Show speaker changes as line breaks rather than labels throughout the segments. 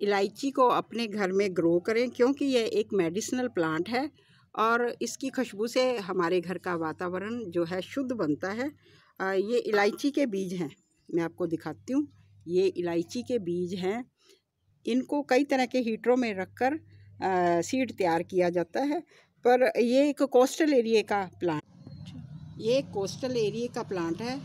इलायची को अपने घर में ग्रो करें, क्योंकि यह एक मेडिसिनल प्लांट है और इसकी खुशबू से हमारे घर का वातावरण जो है शुद्ध बनता है। ये इलायची के बीज हैं, मैं आपको दिखाती हूँ। ये इलायची के बीज हैं। इनको कई तरह के हीटरों में रखकर सीड तैयार किया जाता है, पर ये एक कोस्टल एरिए का प्लांट ये कोस्टल एरिए का प्लांट है,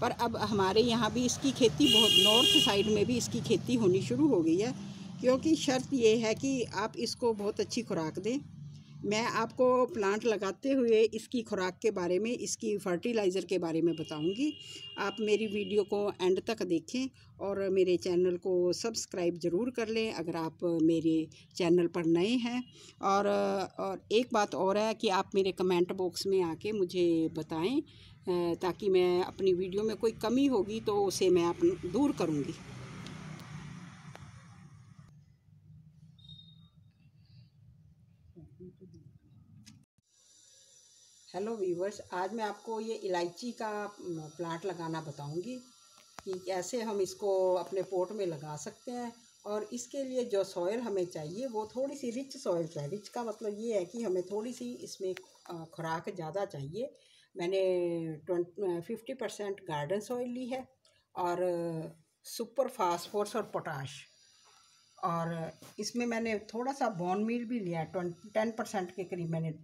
पर अब हमारे यहाँ भी इसकी खेती बहुत नॉर्थ साइड में भी इसकी खेती होनी शुरू हो गई है। क्योंकि शर्त ये है कि आप इसको बहुत अच्छी खुराक दें। मैं आपको प्लांट लगाते हुए इसकी खुराक के बारे में, इसकी फर्टिलाइज़र के बारे में बताऊँगी। आप मेरी वीडियो को एंड तक देखें और मेरे चैनल को सब्सक्राइब ज़रूर कर लें अगर आप मेरे चैनल पर नए हैं। और और एक बात और है कि आप मेरे कमेंट बॉक्स में आके मुझे बताएँ ताकि मैं अपनी वीडियो में कोई कमी होगी तो उसे मैं दूर करूँगी। हेलो वीवर्स आज मैं आपको ये इलायची का प्लांट लगाना बताऊँगी कि कैसे हम इसको अपने पोट में लगा सकते हैं और इसके लिए जो सॉयल हमें चाहिए, वो थोड़ी सी रिच सॉयल चाहिए। रिच का मतलब ये है कि हमें थोड़ी सी इसमें खुराक ज़्यादा चाहिए। मैंने फिफ्टी परसेंट गार्डन सॉइल ली है और सुपर फास्फोर्स और पोटाश और इसमें मैंने थोड़ा सा बॉन मील भी लिया टेन परसेंट के करीब मैंने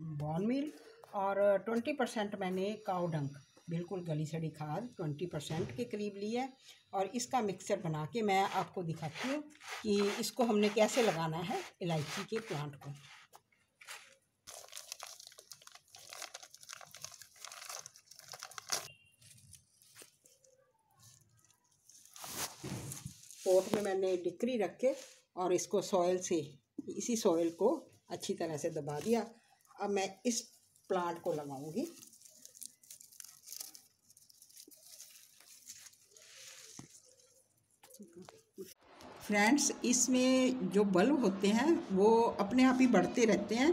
बॉन मील और ट्वेंटी परसेंट मैंने काउ डंक बिल्कुल गली सड़ी खाद ट्वेंटी परसेंट के करीब ली है और इसका मिक्सचर बना के मैं आपको दिखाती हूँ कि इसको हमने कैसे लगाना है इलायची के प्लांट को। पोट में मैंने डिक्री रख के और इसको सॉयल से, इसी सॉयल को अच्छी तरह से दबा दिया अब मैं इस प्लांट को लगाऊँगी। फ्रेंड्स, इसमें जो बल्ब होते हैं, वो अपने आप ही बढ़ते रहते हैं।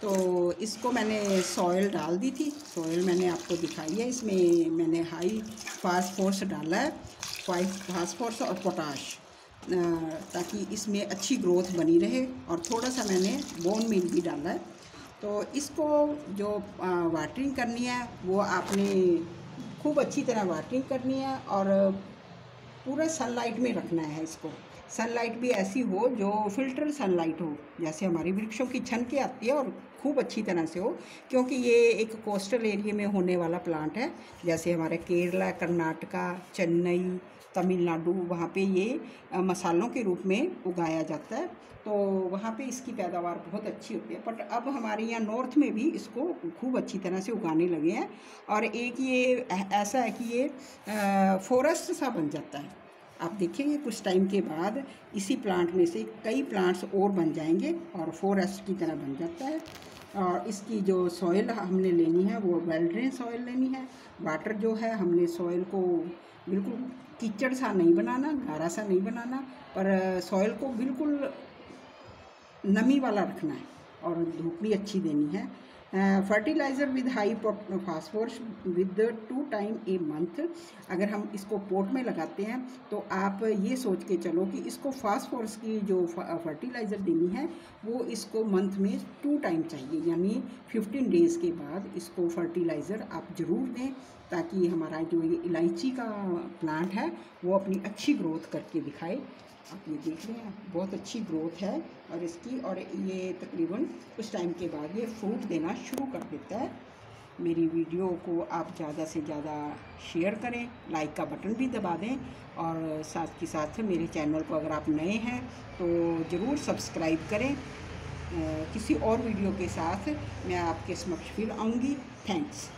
तो इसको मैंने सॉयल डाल दी थी। सॉयल मैंने आपको दिखाई है। इसमें मैंने हाई फास्फोर्स डाला है। फाइव फास्फोर्स और पोटाश ताकि इसमें अच्छी ग्रोथ बनी रहे। और थोड़ा सा मैंने बोन मिल भी डाला है। तो इसको जो वाटरिंग करनी है, वो आपने खूब अच्छी तरह वाटरिंग करनी है और पूरा सनलाइट में रखना है इसको। सनलाइट भी ऐसी हो जो फ़िल्टर सनलाइट हो, जैसे हमारी वृक्षों की छन के आती है और खूब अच्छी तरह से हो, क्योंकि ये एक कोस्टल एरिया में होने वाला प्लांट है, जैसे हमारे केरला, कर्नाटका, चेन्नई, तमिलनाडु, वहाँ पे ये मसालों के रूप में उगाया जाता है। तो वहाँ पे इसकी पैदावार बहुत अच्छी होती है बट अब हमारे यहाँ नॉर्थ में भी इसको खूब अच्छी तरह से उगाने लगे हैं, और एक ये ऐसा है कि ये फॉरेस्ट सा बन जाता है। आप देखेंगे कुछ टाइम के बाद इसी प्लांट में से कई प्लांट्स और बन जाएँगे और फॉरेस्ट की तरह बन जाता है। और इसकी जो सॉइल हमने लेनी है, वो वेल ड्रेन सॉइल लेनी है। वाटर जो है, हमने सॉइल को बिल्कुल कीचड़ सा नहीं बनाना गारा सा नहीं बनाना, पर सॉइल को बिल्कुल नमी वाला रखना है और धूप भी अच्छी देनी है। Fertiliser with high phosphorus with two time a month अगर हम इसको पोट में लगाते हैं तो आप ये सोच के चलो कि इसको फास्फोरस की जो फर्टिलाइज़र देनी है, वो इसको मंथ में टू टाइम चाहिए। यानी फिफ्टीन डेज़ के बाद इसको फर्टिलाइज़र आप ज़रूर दें, ताकि हमारा जो ये इलायची का प्लांट है, वो अपनी अच्छी ग्रोथ करके दिखाए। आप ये देख रहे हैं, बहुत अच्छी ग्रोथ है और इसकी और ये तकरीबन कुछ टाइम के बाद ये फ्रूट देना शुरू कर देता है। मेरी वीडियो को आप ज़्यादा से ज़्यादा शेयर करें लाइक का बटन भी दबा दें और साथ के साथ मेरे चैनल को अगर आप नए हैं तो ज़रूर सब्सक्राइब करें। किसी और वीडियो के साथ मैं आपके समक्ष फिर आऊँगी। थैंक्स